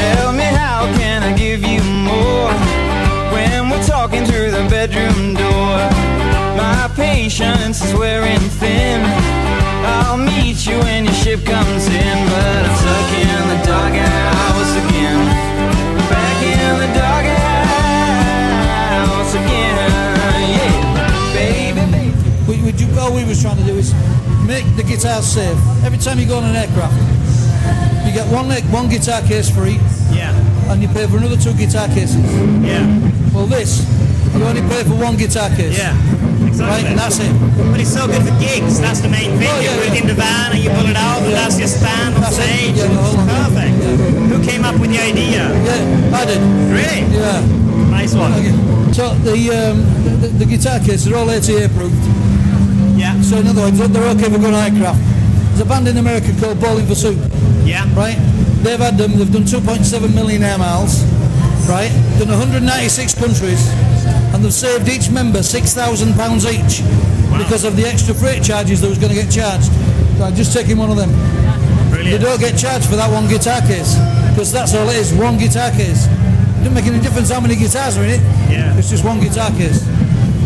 Tell me how can I give you more when we're talking through the bedroom door? My patience is wearing thin. I'll meet you when your ship comes in, but I'm stuck in the doghouse again. Back in the doghouse again, yeah, baby, baby. We, we do, all we was trying to do is make the guitar safe. Every time you go on an aircraft, you get one neck, one guitar case free, Yeah. and you pay for another two guitar cases. Yeah. Well, this you only pay for one guitar case. Yeah. Exactly. Right, and that's it. But it's so good for gigs. That's the main thing. Oh, you yeah, put it yeah. in the van and you pull it out, and that's your stand on That's it. stage. Yeah, it's lot. perfect. Who came up with the idea? Yeah, I did. Really? Yeah. Nice one. Okay. So the, um, the the guitar cases are all ATA approved. Yeah. So in other words, they're okay for going aircraft. There's a band in America called Bowling for Soup. Yeah. right? They've had them, they've done 2.7 million air miles, right? Done 196 countries, and they've saved each member £6,000 each because of the extra freight charges that was going to get charged. So I'm just taking one of them. Brilliant. They don't get charged for that one guitar case because that's all it is, one guitar case. It doesn't make any difference how many guitars are in it. Yeah. It's just one guitar case.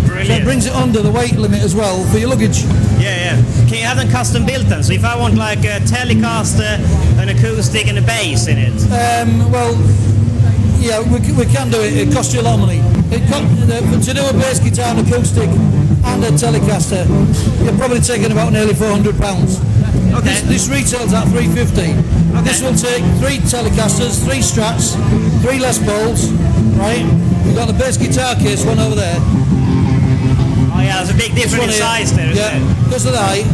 Brilliant. So it brings it under the weight limit as well for your luggage. Yeah, yeah. Can you have them custom built then? So if I want like a Telecaster, an acoustic, and a bass in it. Um, well, yeah, we, we can do it. It costs you a lot of money. It co- uh, to do a bass guitar, an acoustic, and a Telecaster, you're probably taking about nearly four hundred pounds. Okay. This, this retails at three fifty. This will take three Telecasters, three Strats, three Les Pauls, right? You've got the bass guitar case, one over there. Big difference in size here. there, isn't Yeah, it? because of the height.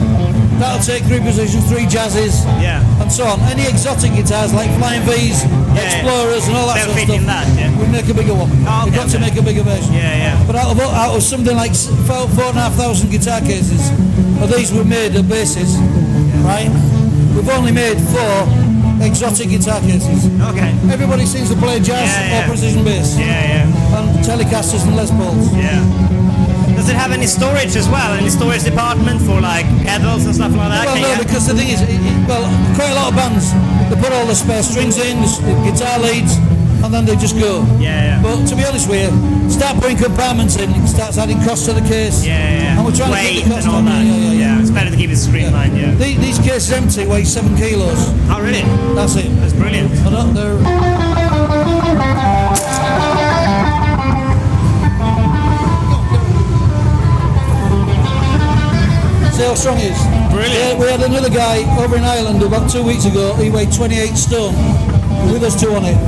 That'll take three Precisions, three jazzes, Yeah. and so on. Any exotic guitars like Flying V's, yeah. Explorers, and all that They'll sort of stuff, that, yeah. we make a bigger one. Oh, We've got to make a bigger version. Yeah, yeah. But out of out of something like four, four and a half thousand guitar cases, of these were made of basses, right? We've only made four exotic guitar cases. Okay. Everybody seems to play jazz Yeah, yeah. or precision bass Yeah, yeah, and Telecasters and Les Pauls. yeah. Does it have any storage as well? Any storage department for like pedals and stuff like that? Well, Can no, you- because the thing is, it, it- well, quite a lot of bands they put all the spare strings in, the guitar leads, and then they just go. Yeah, yeah. But to be honest with you, start putting compartments in, it starts adding cost to the case. Yeah, yeah. And we're trying Weight to keep the cost and all that. Yeah, yeah, yeah. It's better to keep it streamlined, yeah. The- These cases empty weigh seven kilos. Oh, really? That's it. That's brilliant. I don't, they're, how strong he is. Brilliant. We, we had another guy over in Ireland about two weeks ago. He weighed 28 stone with us two on it.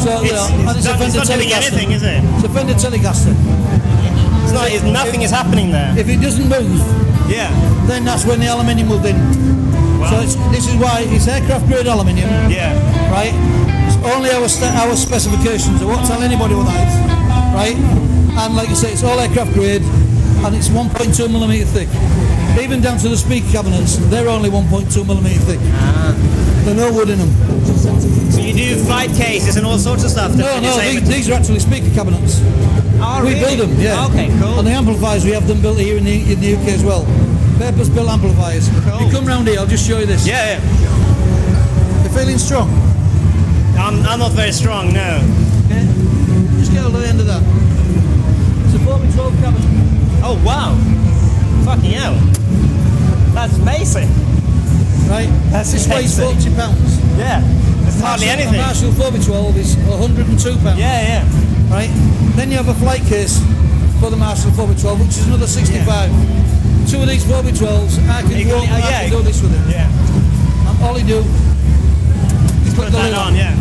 So, you It's, know, and it's, it's a not, it's Fender not doing Telecaster. anything, is it? It's a Fender Telecaster. It's not, it's, nothing is happening there. If it doesn't move, Yeah. then that's when the aluminium will in. So Wow. it's, this is why it's aircraft grade aluminium. Yeah. right? It's only our our specifications. I won't tell anybody what that is, right? And like I say, it's all aircraft grade, and it's 1.2 millimeter thick. Even down to the speaker cabinets, they're only 1.2 millimeter thick. Ah. There's no wood in them. So you do flight cases and all sorts of stuff. No, no, these, these are actually speaker cabinets. Oh, we really? build them, yeah. Okay, cool. And the amplifiers we have them built here in the, in the UK as well. Purpose-built amplifiers. If you come round here, I'll just show you this. Yeah, yeah. You're feeling strong. I'm, I'm not very strong, no. Okay. Just get on the end of that. It's a 4x12 cabinet. Oh, wow. Fucking hell. That's amazing. Right? That's this weighs amazing. 40 pounds. Yeah. It's hardly anything. A Marshall 4x12 is 102 pounds. Yeah, yeah. Right? Then you have a flight case for the Marshall 4x12, which is another 65. Two of these 4x12s, I can You go, can- oh, I yeah. can do this with it. Yeah. And all you do is put Put the that lid on, on, yeah.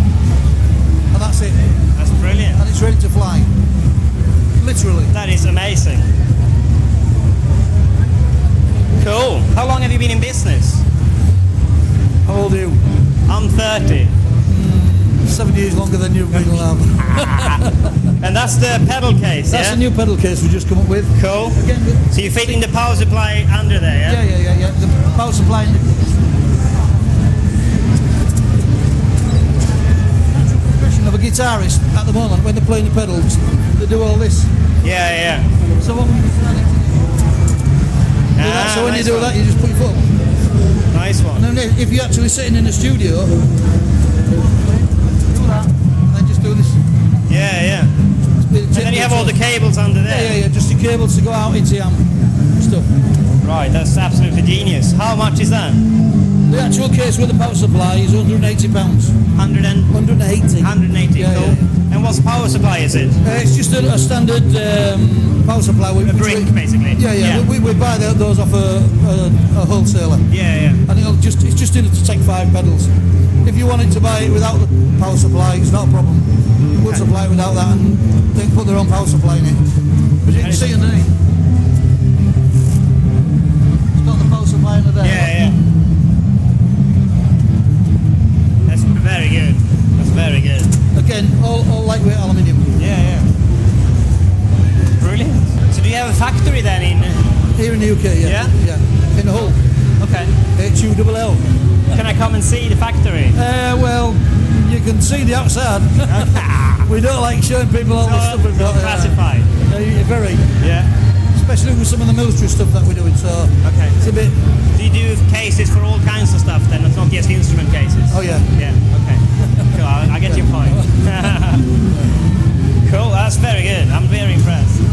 and that's it. That's brilliant. And it's ready to fly. Literally. That is amazing. Cool. How long have you been in business? How old are you? I'm 30. Seven years longer than you've been alive. And that's the pedal case, That's yeah? the new pedal case we just come up with. Cool. Again, So you're fitting the power supply under there, yeah? yeah, yeah, yeah, yeah. The power supply. in the- Impression of a guitarist at the moment when they're playing the pedals, they do all this. Yeah, yeah. So what we decided to that. So when nice you do one. that, you just put your foot. Nice one. And then if you're actually sitting in the studio, do that, and then just do this. Yeah, yeah. And then you have all the cables under there. Yeah, yeah, yeah. Just the cables to go out into the amp stuff. Right, that's absolutely genius. How much is that? The actual case with the power supply is 180 pounds. 100 and 180. 180. Yeah, cool. yeah, yeah. And what's power supply is it? Uh, it's just a, a standard um, power supply. We, A brick, basically. Yeah, yeah. We, we buy tho- those off a, a, a wholesaler, Yeah, yeah. and it'll just it's just in it to take five pedals. If you wanted to buy it without the power supply, it's not a problem. We'll supply it without that, and they can put their own power supply in it. But you can see underneath. It's got the power supply under there. Yeah, yeah. factory then in? Uh, Here in the UK, yeah. Yeah? Yeah, in Hull. Okay. H U double L Can I come and see the factory? Uh, well, you can see the outside. we don't like showing people all so, the stuff we've got. Classified. Uh, very. Yeah. Especially with some of the military stuff that we're doing, so okay. it's a bit. Do you do cases for all kinds of stuff then? It's not just instrument cases. Oh yeah. Yeah. Okay. Cool. I, I get your point. cool. That's very good. I'm very impressed.